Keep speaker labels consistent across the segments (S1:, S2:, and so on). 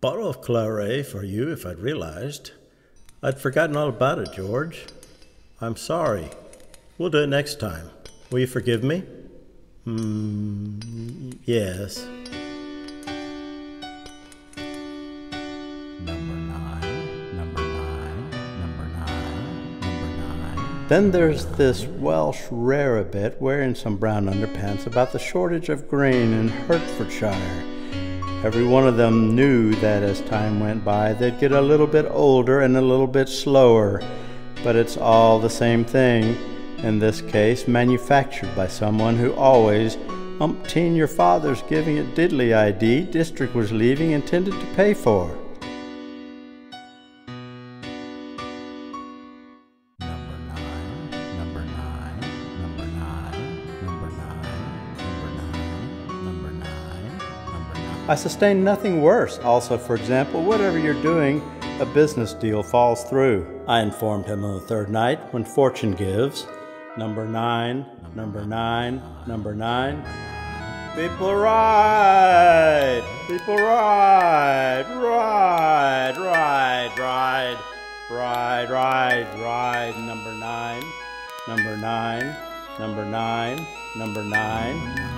S1: Bottle of claret for you if I'd realized. I'd forgotten all about it, George. I'm sorry. We'll do it next time. Will you forgive me? Hmm, yes.
S2: Number nine, number nine, number nine, number nine.
S1: Then there's this Welsh rarebit wearing some brown underpants about the shortage of grain in Hertfordshire. Every one of them knew that as time went by, they'd get a little bit older and a little bit slower, but it's all the same thing, in this case, manufactured by someone who always, umpteen your father's giving it diddly ID, district was leaving, intended to pay for. I sustain nothing worse. Also, for example, whatever you're doing, a business deal falls through. I informed him on the third night when fortune gives. Number nine, number nine, number nine. People ride, people ride, ride, ride, ride, ride, ride, ride. Number nine, number nine, number nine, number nine.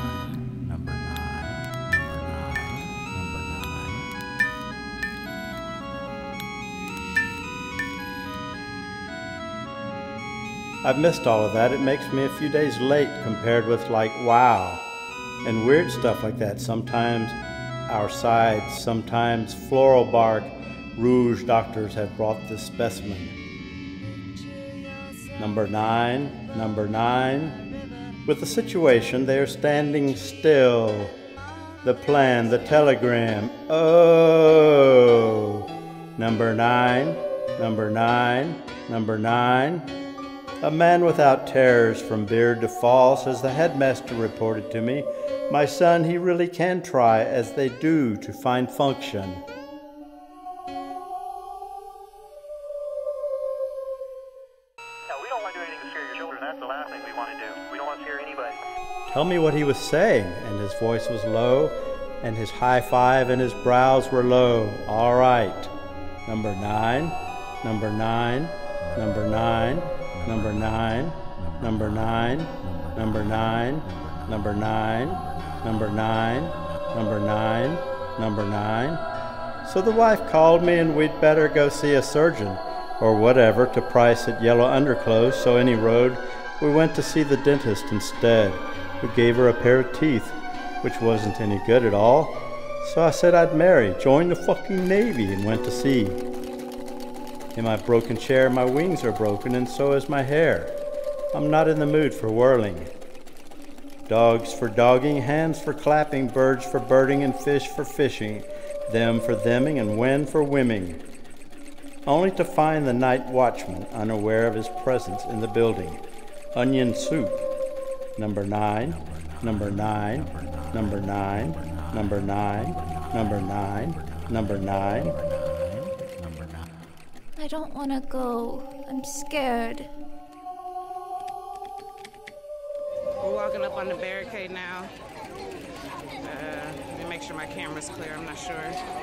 S1: I've missed all of that. It makes me a few days late compared with like wow and weird stuff like that. Sometimes our sides, sometimes floral bark. Rouge doctors have brought this specimen. Number nine, number nine. With the situation, they are standing still. The plan, the telegram. Oh. Number nine, number nine, number nine. A man without terrors from beard to false, as the headmaster reported to me. My son, he really can try, as they do, to find function.
S3: No, we don't want to do anything to scare your children. That's the last thing we want to do. We don't want to scare anybody.
S1: Tell me what he was saying, and his voice was low, and his high five and his brows were low. All right. Number nine, number nine, number nine, number nine, number nine, number nine, number nine, number nine, number nine, number nine. So the wife called me, and we'd better go see a surgeon or whatever to price at yellow underclothes. So any road, we went to see the dentist instead, who gave her a pair of teeth, which wasn't any good at all. So I said I'd marry, join the fucking Navy, and went to sea. In my broken chair, my wings are broken, and so is my hair. I'm not in the mood for whirling. Dogs for dogging, hands for clapping, birds for birding, and fish for fishing, them for theming, and when for whimming. Only to find the night watchman unaware of his presence in the building. Onion soup. Number nine, number nine, number nine, number nine, number nine, number nine.
S2: Number nine.
S4: I don't want to go. I'm scared.
S5: We're walking up on the barricade now. Uh, let me make sure my camera's clear. I'm not sure.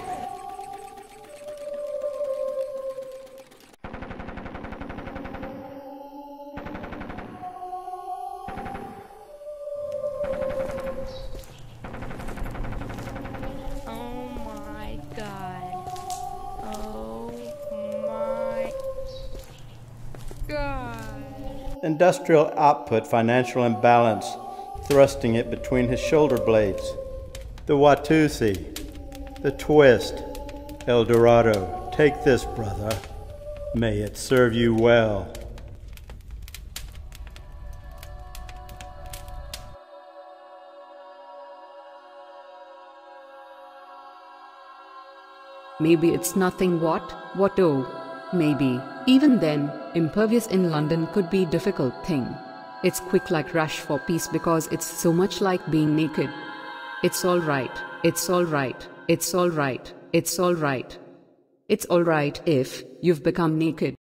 S4: God.
S1: Industrial output, financial imbalance, thrusting it between his shoulder blades. The Watusi, the twist, El Dorado. Take this, brother. May it serve you well.
S6: Maybe it's nothing what? What oh? Maybe. Even then, impervious in London could be difficult thing. It's quick like rush for peace because it's so much like being naked. It's all right. It's all right. It's all right. It's all right. It's all right if you've become naked.